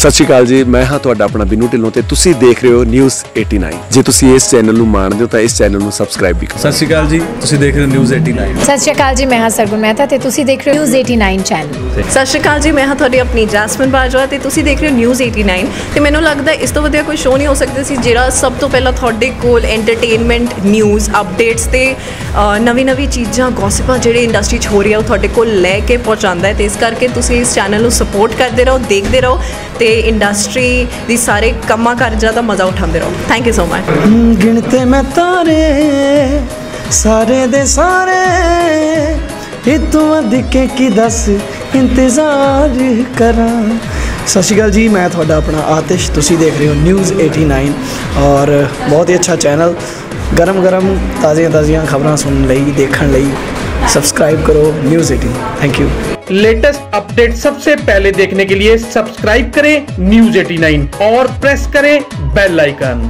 ਸਤਿ ਸ਼੍ਰੀ ਅਕਾਲ ਜੀ ਮੈਂ ਹਾਂ ਤੁਹਾਡਾ ਆਪਣਾ ਬਿਨੂ ਢਿੱਲੋਂ ਤੇ ਤੁਸੀਂ ਦੇਖ ਰਹੇ ਹੋ ਨਿਊਜ਼ 89 ਜੇ ਤੁਸੀਂ ਇਸ ਚੈਨਲ ਨੂੰ ਮਾਣਦੇ ਹੋ ਤਾਂ ਇਸ ਚੈਨਲ ਨੂੰ ਸਬਸਕ੍ਰਾਈਬ ਵੀ ਕਰੋ। ਸਤਿ ਸ਼੍ਰੀ ਅਕਾਲ ਜੀ ਤੁਸੀਂ ਦੇਖ ਰਹੇ ਹੋ ਨਿਊਜ਼ 89 ਸਤਿ ਸ਼੍ਰੀ ਅਕਾਲ ਜੀ ਮੈਂ ਹਾਂ ਸਰਗੁਣ ਮਹਿਤਾ ਤੇ ਤੁਸੀਂ ਦੇਖ ਰਹੇ ਹੋ ਨਿਊਜ਼ 89 ਚੈਨਲ ਸਤਿ ਸ਼੍ਰੀ ਅਕਾਲ ਜੀ ਮੈਂ ਹਾਂ ਤੁਹਾਡੀ ਆਪਣੀ ਜੈਸਮਨ ਬਾਜਵਾ ਤੇ ਤੁਸੀਂ ਦੇਖ ਰਹੇ ਹੋ ਨਿਊਜ਼ 89 ਤੇ ਮੈਨੂੰ ਲੱਗਦਾ ਇਸ ਤੋਂ ਵਧੀਆ ਕੋਈ ਸ਼ੋਅ ਨਹੀਂ ਹੋ ਸਕਦਾ ਸੀ ਜਿਹੜਾ ਸਭ ਤੋਂ ਪਹਿਲਾਂ ਤੁਹਾਡੇ ਕੋਲ ਐਂਟਰਟੇਨਮੈਂਟ ਨਿਊਜ਼ ਅਪਡੇਟਸ ਤੇ ਨਵੀਂ ਨਵੀਂ ਚੀਜ਼ਾਂ ਗੌਸਿਪਾਂ ਜਿਹੜੇ ਇੰਡਸਟਰੀ 'ਚ ਹੋ ਰਹੀ ਆ ਉਹ ਤੁਹਾਡੇ ਕੋਲ ਲੈ ਕੇ ਪਹੁੰਚਾਉਂਦਾ ਹੈ। ਤੇ ਇਸ ਕਰਕੇ ਤੁਸੀਂ ਇਸ ਚੈਨਲ ਨੂੰ ਸਪੋਰਟ ਕਰਦੇ ਰਹੋ ਦੇਖਦੇ ਰਹੋ। ਤੇ ਇੰਡਸਟਰੀ ਦੀ ਸਾਰੇ ਕੰਮਾਂ ਕਾਰਜਾਂ ਦਾ ਮਜ਼ਾ ਉਠਾਉਂਦੇ ਰਹੋ। ਥੈਂਕ ਯੂ ਸੋ ਮਚ ਗਿਣਤੇ ਮੈਂ ਤਾਰੇ, ਸਾਰੇ ਦੇ ਸਾਰੇ, ਇਹ ਤੋਂ ਕੀ ਦੱਸ ਇੰਤਜ਼ਾਰ ਕਰਾਂ। ਸਤਿ ਸ਼੍ਰੀ ਅਕਾਲ ਜੀ, ਮੈਂ ਤੁਹਾਡਾ ਆਪਣਾ ਆਤਿਸ਼, ਤੁਸੀਂ ਦੇਖ ਰਹੇ ਹੋ ਨਿਊਜ਼ 89 ਔਰ ਬਹੁਤ ਹੀ ਅੱਛਾ ਚੈਨਲ ਗਰਮ ਗਰਮ ਤਾਜ਼ੀਆਂ ਤਾਜ਼ੀਆਂ ਖਬਰਾਂ ਸੁਣਨ ਲਈ, ਦੇਖਣ ਲਈ सब्सक्राइब करो news 18 thank you latest update सबसे पहले देखने के लिए सब्सक्राइब करें न्यूज 89 और प्रेस करें बेल आइकन